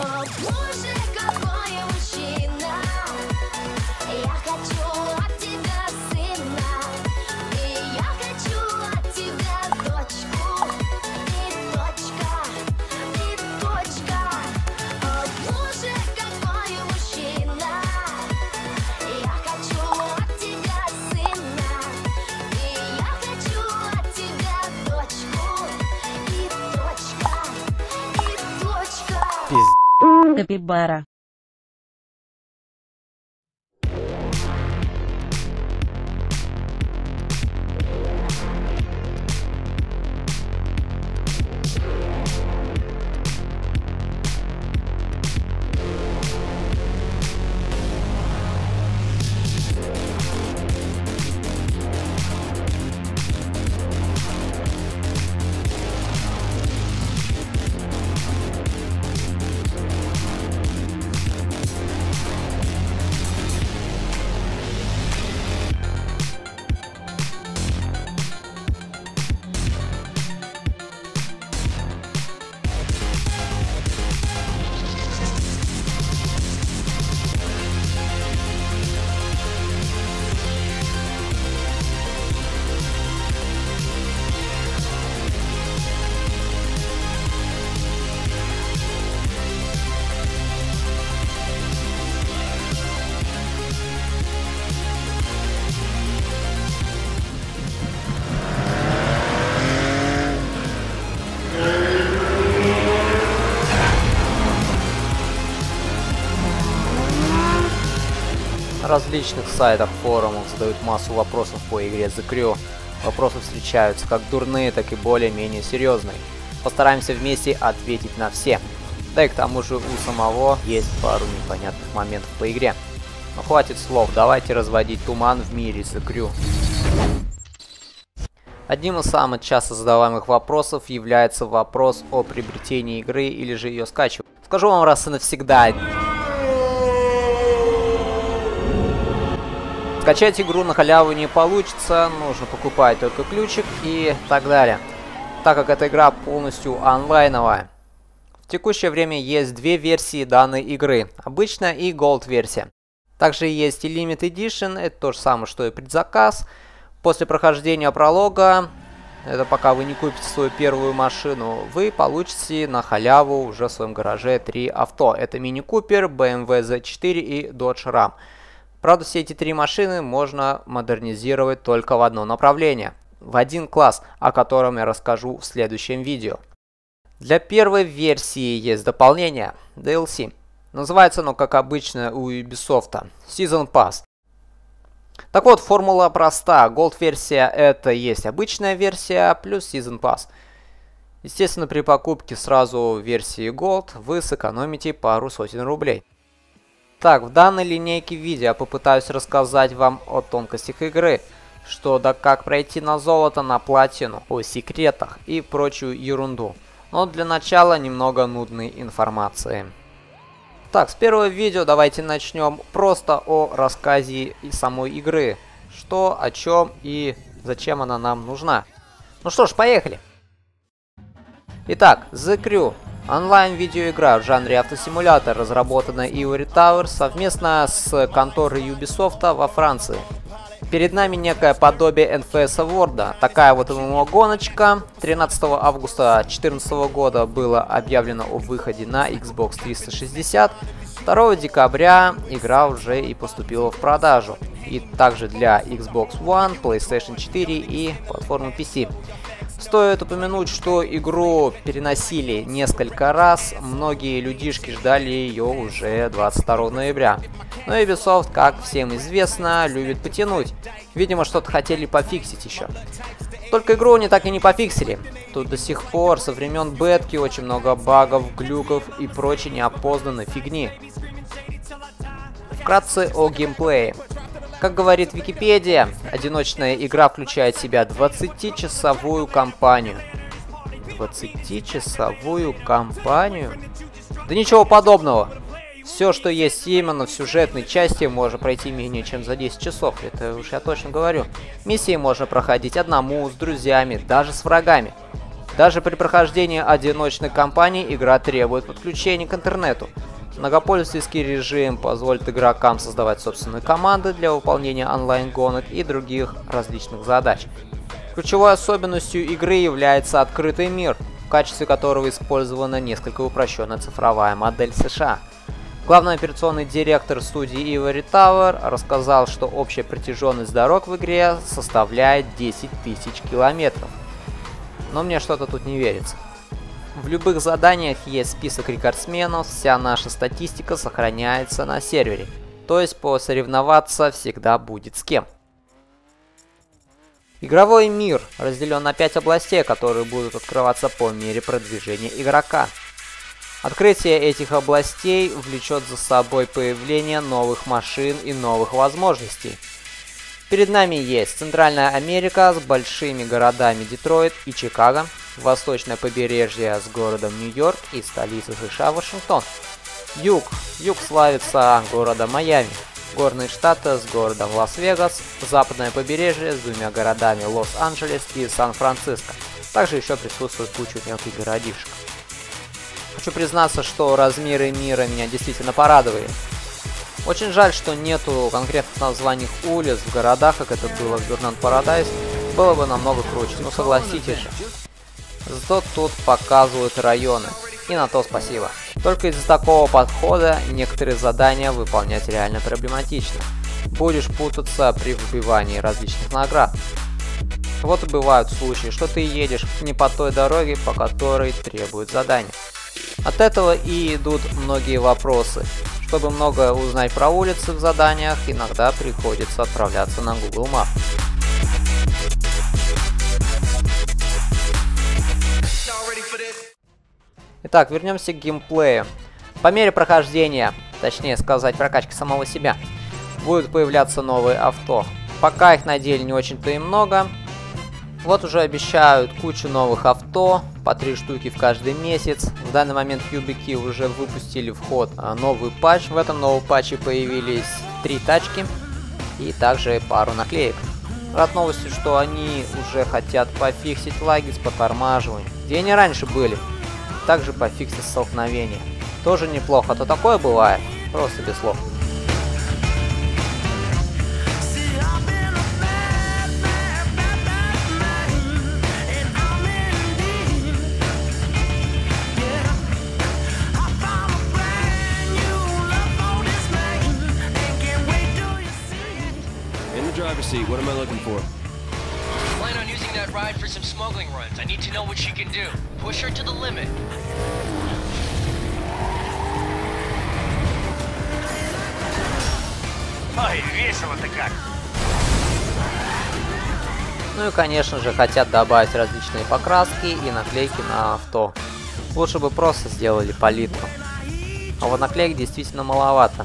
О, боже, какой мужчина. Я хочу Capibara различных сайтах, форумах задают массу вопросов по игре The Crew. Вопросы встречаются как дурные, так и более-менее серьезные. Постараемся вместе ответить на все. Да и к тому же у самого есть пару непонятных моментов по игре. Но хватит слов, давайте разводить туман в мире The Crew. Одним из самых часто задаваемых вопросов является вопрос о приобретении игры или же ее скачивании. Скажу вам раз и навсегда, Скачать игру на халяву не получится, нужно покупать только ключик и так далее. Так как эта игра полностью онлайновая. В текущее время есть две версии данной игры, обычная и Gold версия. Также есть и Limited Edition, это то же самое, что и предзаказ. После прохождения пролога, это пока вы не купите свою первую машину, вы получите на халяву уже в своем гараже три авто. Это Mini Cooper, BMW Z4 и Dodge Ram. Правда, все эти три машины можно модернизировать только в одно направление, в один класс, о котором я расскажу в следующем видео. Для первой версии есть дополнение DLC. Называется оно, как обычно у Ubisoft, Season Pass. Так вот, формула проста. Gold версия это есть обычная версия плюс Season Pass. Естественно, при покупке сразу версии Gold вы сэкономите пару сотен рублей. Так, в данной линейке видео попытаюсь рассказать вам о тонкостях игры, что да как пройти на золото, на платину, о секретах и прочую ерунду. Но для начала немного нудной информации. Так, с первого видео давайте начнем просто о рассказе и самой игры. Что, о чем и зачем она нам нужна. Ну что ж, поехали! Итак, The Crew Онлайн-видеоигра в жанре автосимулятор, разработанная Ivory Tower совместно с конторой Ubisoft во Франции. Перед нами некое подобие NFS Award. Такая вот ММО-гоночка. 13 августа 2014 года было объявлено о выходе на Xbox 360. 2 декабря игра уже и поступила в продажу. И также для Xbox One, PlayStation 4 и платформы PC. Стоит упомянуть, что игру переносили несколько раз, многие людишки ждали ее уже 22 ноября. Но Ubisoft, как всем известно, любит потянуть. Видимо, что-то хотели пофиксить еще. Только игру не так и не пофиксили. Тут до сих пор со времен бетки очень много багов, глюков и прочей неопознанной фигни. Вкратце о геймплее. Как говорит Википедия, одиночная игра включает в себя 20-часовую кампанию. 20-часовую кампанию? Да ничего подобного. Все, что есть именно в сюжетной части, можно пройти менее чем за 10 часов. Это уж я точно говорю. Миссии можно проходить одному, с друзьями, даже с врагами. Даже при прохождении одиночной кампании игра требует подключения к интернету. Многопользовательский режим позволит игрокам создавать собственные команды для выполнения онлайн-гонок и других различных задач. Ключевой особенностью игры является открытый мир, в качестве которого использована несколько упрощенная цифровая модель США. Главный операционный директор студии Ivory Tower рассказал, что общая протяженность дорог в игре составляет 10 тысяч километров. Но мне что-то тут не верится. В любых заданиях есть список рекордсменов, вся наша статистика сохраняется на сервере. То есть посоревноваться всегда будет с кем. Игровой мир разделен на 5 областей, которые будут открываться по мере продвижения игрока. Открытие этих областей влечет за собой появление новых машин и новых возможностей. Перед нами есть Центральная Америка с большими городами Детройт и Чикаго, восточное побережье с городом Нью-Йорк и столица США Вашингтон. Юг. Юг славится городом Майами. Горные штаты с городом Лас-Вегас. Западное побережье с двумя городами Лос-Анджелес и Сан-Франциско. Также еще присутствует куча мелких городишек. Хочу признаться, что размеры мира меня действительно порадовали. Очень жаль, что нету конкретных названий улиц в городах, как это было в Burnout Paradise. Было бы намного круче, но согласитесь же. Зато тут показывают районы. И на то спасибо. Только из-за такого подхода некоторые задания выполнять реально проблематично. Будешь путаться при выбивании различных наград. Вот и бывают случаи, что ты едешь не по той дороге, по которой требует задание. От этого и идут многие вопросы. Чтобы много узнать про улицы в заданиях, иногда приходится отправляться на Google Maps. Итак, вернемся к геймплею. По мере прохождения, точнее сказать, прокачки самого себя, будут появляться новые авто. Пока их на деле не очень-то и много. Вот уже обещают кучу новых авто, по три штуки в каждый месяц. В данный момент кубики уже выпустили в ход а, новый патч. В этом новом патче появились три тачки и также пару наклеек. Рад новости, что они уже хотят пофиксить лаги с подтормаживанием, где они раньше были также пофиксить столкновение. Тоже неплохо, а то такое бывает, просто без слов. What am I looking for? Ride for some smuggling runs. I need to know what she can do. Push her to the limit. Ой, весело-то как. Ну и конечно же хотят добавить различные покраски и наклейки на авто. Лучше бы просто сделали палитру. А вот наклеек действительно маловато.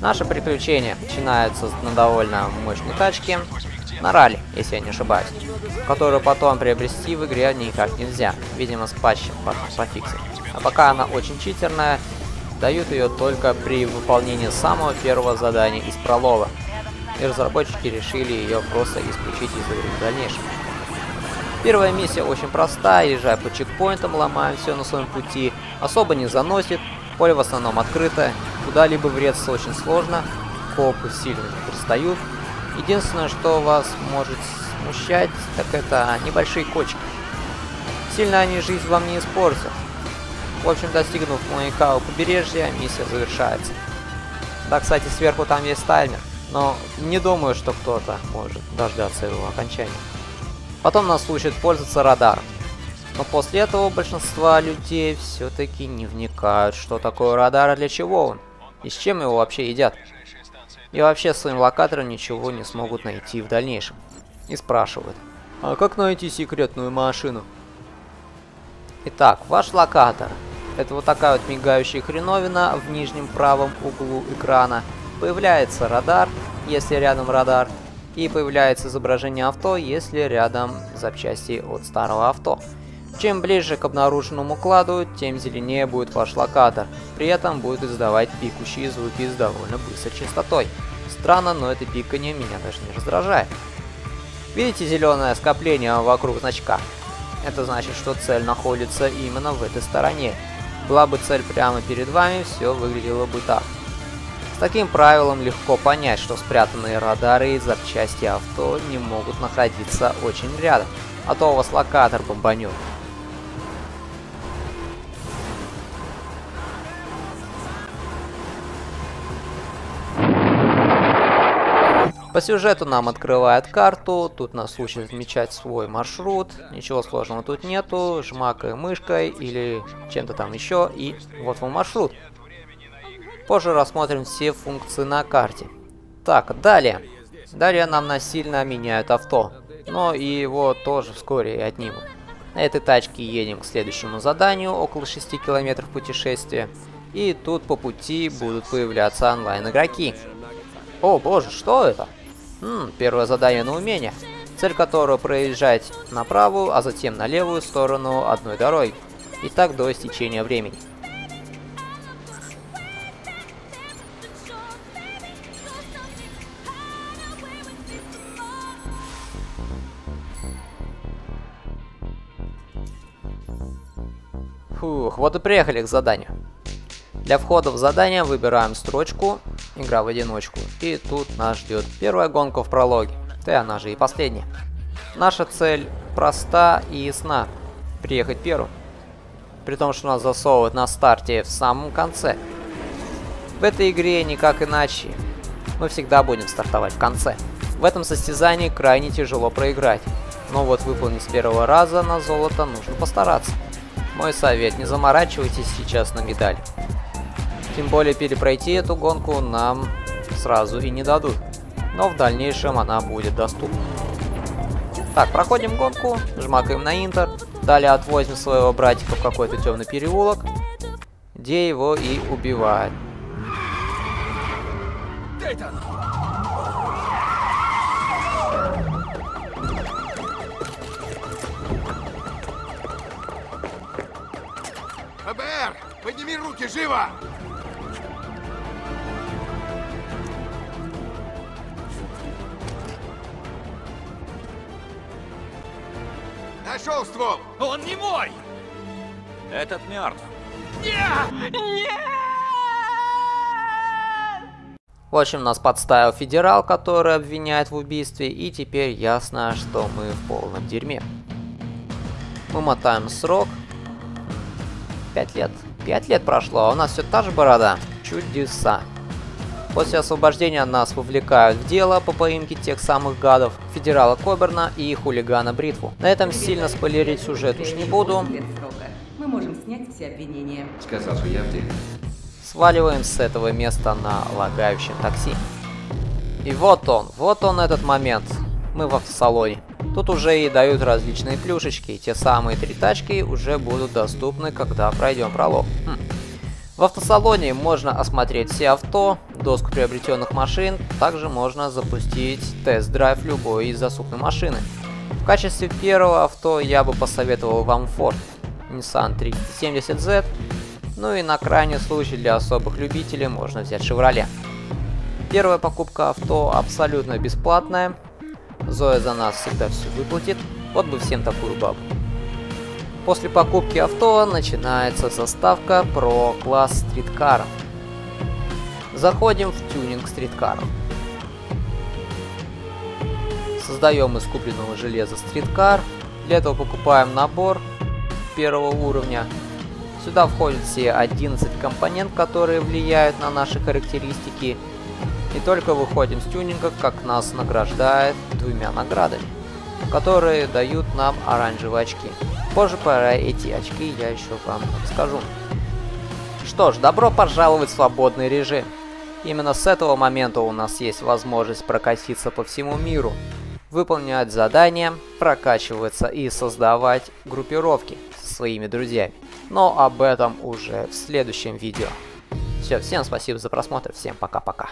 Наши приключения начинаются на довольно мощной тачке, на ралли, если я не ошибаюсь, которую потом приобрести в игре никак нельзя, видимо с патчем пофиксить. А пока она очень читерная, дают ее только при выполнении самого первого задания из пролога. И разработчики решили ее просто исключить из игры в дальнейшем. Первая миссия очень простая, езжай по чекпоинтам, ломаем все на своем пути, особо не заносит, поле в основном открыто, куда-либо врезаться очень сложно, копы сильно пристают, Единственное, что вас может смущать, так это небольшие кочки. Сильно они жизнь вам не испортят. В общем, достигнув маяка у побережья, миссия завершается. Да, кстати, сверху там есть таймер, но не думаю, что кто-то может дождаться его окончания. Потом нас учат пользоваться радаром. Но после этого большинство людей все-таки не вникают, что такое радар и для чего он, и с чем его вообще едят и вообще своим локатором ничего не смогут найти в дальнейшем. И спрашивают, а как найти секретную машину? Итак, ваш локатор. Это вот такая вот мигающая хреновина в нижнем правом углу экрана. Появляется радар, если рядом радар. И появляется изображение авто, если рядом запчасти от старого авто. Чем ближе к обнаруженному кладу, тем зеленее будет ваш локатор. При этом будет издавать пикущие звуки с довольно быстрой частотой. Странно, но это пикание меня даже не раздражает. Видите зеленое скопление вокруг значка? Это значит, что цель находится именно в этой стороне. Была бы цель прямо перед вами, все выглядело бы так. С таким правилом легко понять, что спрятанные радары и запчасти авто не могут находиться очень рядом, а то у вас локатор бомбанет. По сюжету нам открывает карту, тут нас учат отмечать свой маршрут, ничего сложного тут нету, жмакаем мышкой или чем-то там еще, и вот вам маршрут. Позже рассмотрим все функции на карте. Так, далее. Далее нам насильно меняют авто, но и его тоже вскоре отнимут. На этой тачке едем к следующему заданию, около 6 километров путешествия. И тут по пути будут появляться онлайн-игроки. О боже, что это? М, первое задание на умение, цель которого проезжать на правую, а затем на левую сторону одной дороги. И так до истечения времени. Фух, вот и приехали к заданию. Для входа в задание выбираем строчку «Игра в одиночку». И тут нас ждет первая гонка в прологе, да она же и последняя. Наша цель проста и ясна – приехать первым. При том, что нас засовывают на старте в самом конце. В этой игре никак иначе. Мы всегда будем стартовать в конце. В этом состязании крайне тяжело проиграть. Но вот выполнить с первого раза на золото нужно постараться. Мой совет, не заморачивайтесь сейчас на медаль. Тем более перепройти эту гонку нам сразу и не дадут. Но в дальнейшем она будет доступна. Так, проходим гонку, жмакаем на Интер. Далее отвозим своего братика в какой-то темный переулок, где его и убивают. ФБР! Подними руки, живо! Нашел ствол! Он не мой! Этот мертв. В общем, нас подставил федерал, который обвиняет в убийстве, и теперь ясно, что мы в полном дерьме. Мы мотаем срок. Пять лет. Пять лет прошло, а у нас все та же борода. Чудеса. После освобождения нас вовлекают в дело по поимке тех самых гадов, федерала Коберна и хулигана Бритву. На этом сильно спойлерить сюжет уж не буду. Мы можем снять все обвинения. Сказал, что я в деле. Сваливаем с этого места на лагающем такси. И вот он, вот он этот момент. Мы в автосалоне. Тут уже и дают различные плюшечки, и те самые три тачки уже будут доступны, когда пройдем пролог. Хм. В автосалоне можно осмотреть все авто, доску приобретенных машин, также можно запустить тест-драйв любой из доступной машины. В качестве первого авто я бы посоветовал вам Ford Nissan 370Z, ну и на крайний случай для особых любителей можно взять Chevrolet. Первая покупка авто абсолютно бесплатная, Зоя за нас всегда все выплатит, вот бы всем такую бабу. После покупки авто начинается заставка про класс стриткаров. Заходим в тюнинг стриткаров. Создаем из купленного железа стриткар. Для этого покупаем набор первого уровня. Сюда входят все 11 компонент, которые влияют на наши характеристики. И только выходим с тюнинга, как нас награждает двумя наградами, которые дают нам оранжевые очки. Позже про эти очки я еще вам расскажу. Что ж, добро пожаловать в свободный режим. Именно с этого момента у нас есть возможность прокатиться по всему миру, выполнять задания, прокачиваться и создавать группировки со своими друзьями. Но об этом уже в следующем видео. Все, всем спасибо за просмотр, всем пока-пока.